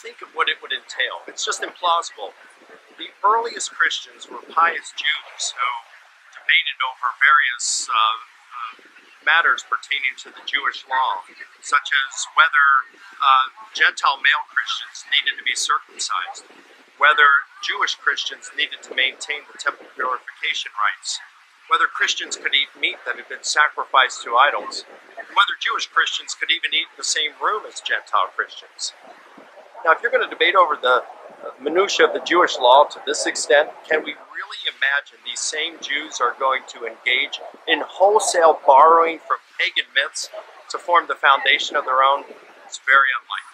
think of what it would entail. It's just implausible. The earliest Christians were pious Jews who debated over various uh, uh, matters pertaining to the Jewish law, such as whether uh, Gentile male Christians needed to be circumcised, whether Jewish Christians needed to maintain the temple purification rites, whether Christians could eat meat that had been sacrificed to idols, whether Jewish Christians could even eat in the same room as Gentile Christians. Now, if you're going to debate over the uh, minutiae of the Jewish law to this extent, can we really imagine these same Jews are going to engage in wholesale borrowing from pagan myths to form the foundation of their own? It's very unlikely.